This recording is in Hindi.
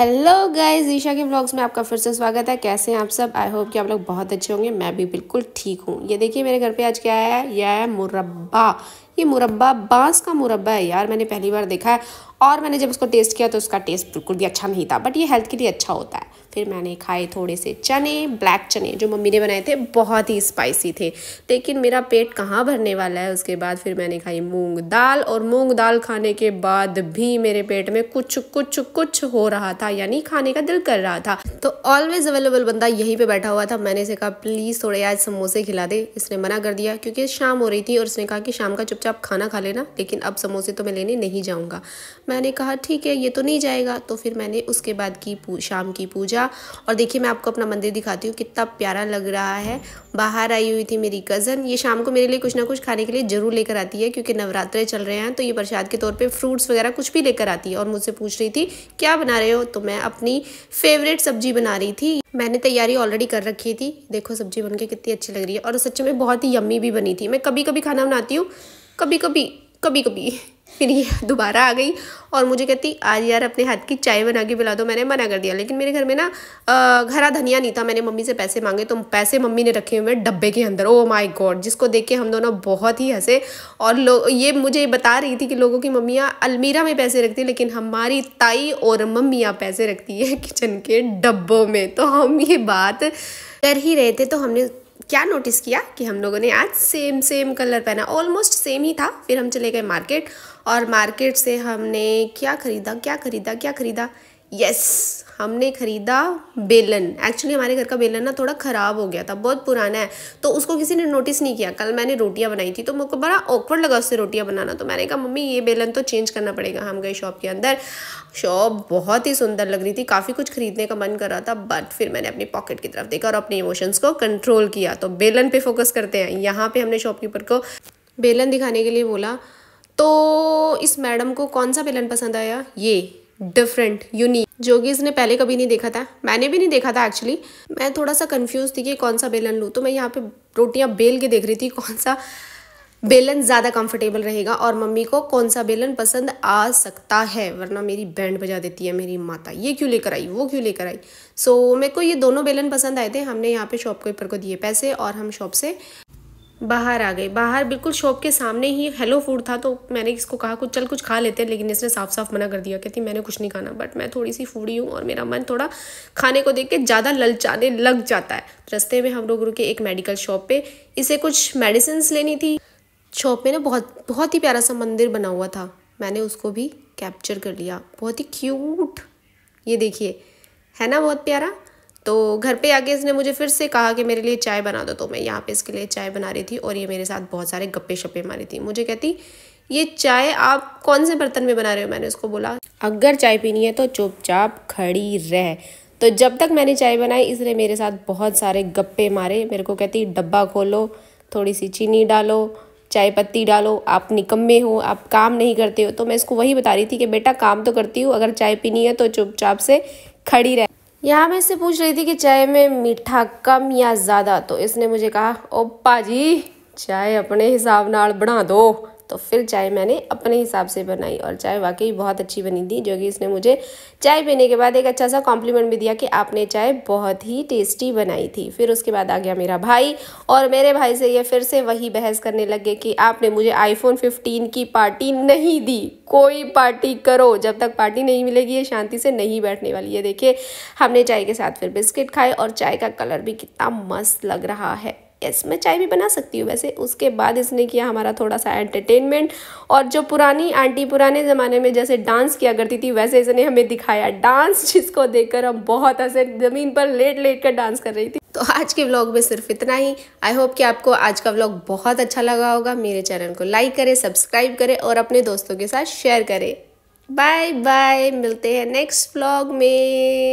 हेलो गाइस ईशा के ब्लॉग्स में आपका फिर से स्वागत है। कैसे हैं आप सब? आई होप कि आप लोग बहुत अच्छे होंगे। मैं भी बिल्कुल ठीक हूँ। ये देखिए, मेरे घर पे आज क्या आया है? यह है मुरब्बा। ये मुरब्बा, बाँस का मुरब्बा है यार। मैंने पहली बार देखा है। और मैंने जब उसको टेस्ट किया तो उसका टेस्ट बिल्कुल भी अच्छा नहीं था। बट ये हेल्थ के लिए अच्छा होता है। फिर मैंने खाए थोड़े से चने ब्लैक चने, जो मम्मी ने बनाए थे, बहुत ही स्पाइसी थे। लेकिन मेरा पेट कहाँ भरने वाला है? उसके बाद फिर मैंने खाई मूंग दाल और मूंग दाल खाने के बाद भी मेरे पेट में कुछ कुछ कुछ हो रहा था, यानी खाने का दिल कर रहा था। तो ऑलवेज अवेलेबल बंदा यहीं पे बैठा हुआ था। मैंने इसे कहा प्लीज़ थोड़े आज समोसे खिला दे। इसने मना कर दिया, क्योंकि शाम हो रही थी और उसने कहा कि शाम का चुपचाप खाना खा लेना, लेकिन अब समोसे तो मैं लेने नहीं जाऊँगा। मैंने कहा, ठीक है, ये तो नहीं जाएगा। तो फिर मैंने उसके बाद की शाम की पूजा और देखिए, मैं आपको अपना मंदिर दिखाती हूँ, कितना प्यारा लग रहा है। बाहर आई हुई थी मेरी कज़न ये शाम को मेरे लिए कुछ ना कुछ खाने के लिए ज़रूर लेकर आती है, क्योंकि नवरात्रे चल रहे हैं तो ये प्रसाद के तौर पर फ्रूट्स वगैरह कुछ भी लेकर आती है। और मुझसे पूछ रही थी, क्या बना रहे हो? तो मैं अपनी फेवरेट सब्ज़ी बना रही थी। मैंने तैयारी ऑलरेडी कर रखी थी। देखो, सब्ज़ी बन के कितनी अच्छी लग रही है। और सच में बहुत ही यम्मी भी बनी थी। मैं कभी कभी खाना बनाती हूँ कभी कभी कभी कभी फिर ये दोबारा आ गई और मुझे कहती, आज यार अपने हाथ की चाय बना के पिला दो, मैंने मना कर दिया। लेकिन मेरे घर में ना घरा धनिया नहीं था। मैंने मम्मी से पैसे मांगे तो पैसे मम्मी ने रखे हुए डब्बे के अंदर। ओ माय गॉड जिसको देख के हम दोनों बहुत ही हंसे। और लोग ये मुझे बता रही थी कि लोगों की मम्मियाँ अलमीरा में पैसे रखती लेकिन हमारी ताई और मम्मियाँ पैसे रखती है किचन के डब्बों में। तो हम ये बात कर ही रहे थे तो हमने क्या नोटिस किया कि हम लोगों ने आज सेम सेम कलर पहना? ऑलमोस्ट सेम ही था। फिर हम चले गए मार्केट और मार्केट से हमने क्या ख़रीदा क्या ख़रीदा क्या ख़रीदा? यस हमने ख़रीदा बेलन। एक्चुअली हमारे घर का बेलन ना थोड़ा ख़राब हो गया था, बहुत पुराना है। तो उसको किसी ने नोटिस नहीं किया। कल मैंने रोटियाँ बनाई थी तो मुझको बड़ा ऑकवर्ड लगा उससे रोटियाँ बनाना। तो मैंने कहा, मम्मी, ये बेलन तो चेंज करना पड़ेगा। हम गए शॉप के अंदर। शॉप बहुत ही सुंदर लग रही थी, काफ़ी कुछ खरीदने का मन कर रहा था बट फिर मैंने अपनी पॉकेट की तरफ़ देखा और अपने इमोशंस को कंट्रोल किया। तो बेलन पर फोकस करते हैं। यहाँ पर हमने शॉपकीपर को बेलन दिखाने के लिए बोला तो इस मैडम को कौन सा बेलन पसंद आया? ये। डिफरेंट यूनिक जो कि इसने पहले कभी नहीं देखा था। मैंने भी नहीं देखा था एक्चुअली मैं थोड़ा सा कंफ्यूज थी कि कौन सा बेलन लूँ। तो मैं यहाँ पे रोटियाँ बेल के देख रही थी कौन सा बेलन ज़्यादा कंफर्टेबल रहेगा और मम्मी को कौन सा बेलन पसंद आ सकता है वरना मेरी बैंड बजा देती है मेरी माता। ये क्यों लेकर आई वो क्यों लेकर आई? सो so, मेरे को ये दोनों बेलन पसंद आए थे। हमने यहाँ पे शॉपकीपर को दिए पैसे और हम शॉप से बाहर आ गई। बाहर बिल्कुल शॉप के सामने ही हेलो फ़ूड था तो मैंने इसको कहा, कुछ, चल कुछ खा लेते हैं। लेकिन इसने साफ़ साफ़ मना कर दिया, कहती, मैंने कुछ नहीं खाना बट मैं थोड़ी सी फूडी हूँ और मेरा मन थोड़ा खाने को देख के ज़्यादा ललचाने लग जाता है। रस्ते में हम लोग रुके एक मेडिकल शॉप पे। इसे कुछ मेडिसिन लेनी थी। शॉप में ना बहुत बहुत ही प्यारा सा मंदिर बना हुआ था। मैंने उसको भी कैप्चर कर लिया। बहुत ही क्यूट ये देखिए, है ना बहुत प्यारा? तो घर पे आके इसने मुझे फिर से कहा कि मेरे लिए चाय बना दो तो मैं यहाँ पे इसके लिए चाय बना रही थी और ये मेरे साथ बहुत सारे गप्पे शप्पे मारी थी। मुझे कहती, ये चाय आप कौन से बर्तन में बना रहे हो? मैंने उसको बोला, अगर चाय पीनी है तो चुपचाप खड़ी रह। तो जब तक मैंने चाय बनाई, इसने मेरे साथ बहुत सारे गप्पे मारे। मेरे को कहती, डब्बा खोलो, थोड़ी सी चीनी डालो, चाय पत्ती डालो, आप निकम्मे हो, आप काम नहीं करते हो। तो मैं इसको वही बता रही थी कि, बेटा, काम तो करती हूँ, अगर चाय पीनी है तो चुपचाप से खड़ी रह। यहाँ मैं इससे पूछ रही थी कि चाय में मीठा कम या ज़्यादा तो इसने मुझे कहा ओ पाजी चाय अपने हिसाब नाल बना दो। तो फिर चाय मैंने अपने हिसाब से बनाई और चाय वाकई बहुत अच्छी बनी थी, जो कि इसने मुझे चाय पीने के बाद एक अच्छा सा कॉम्प्लीमेंट भी दिया कि आपने चाय बहुत ही टेस्टी बनाई थी। फिर उसके बाद आ गया मेरा भाई और मेरे भाई से ये फिर से वही बहस करने लगे कि आपने मुझे आईफोन फिफ्टीन की पार्टी नहीं दी। कोई पार्टी करो, जब तक पार्टी नहीं मिलेगी, ये शांति से नहीं बैठने वाली। है देखिए, हमने चाय के साथ फिर बिस्किट खाए और चाय का कलर भी कितना मस्त लग रहा है। यस मैं चाय भी बना सकती हूँ। वैसे उसके बाद इसने किया हमारा थोड़ा सा एंटरटेनमेंट और जो पुरानी आंटी, पुराने ज़माने में जैसे डांस किया करती थी, वैसे इसने हमें दिखाया। डांस जिसको देखकर हम बहुत ऐसे ज़मीन पर लेट लेट कर डांस कर रही थी। तो आज के व्लॉग में सिर्फ़ इतना ही। आई होप कि आपको आज का व्लॉग बहुत अच्छा लगा होगा। मेरे चैनल को लाइक करें सब्सक्राइब करें और अपने दोस्तों के साथ शेयर करें। बाय बाय मिलते हैं नेक्स्ट व्लॉग में।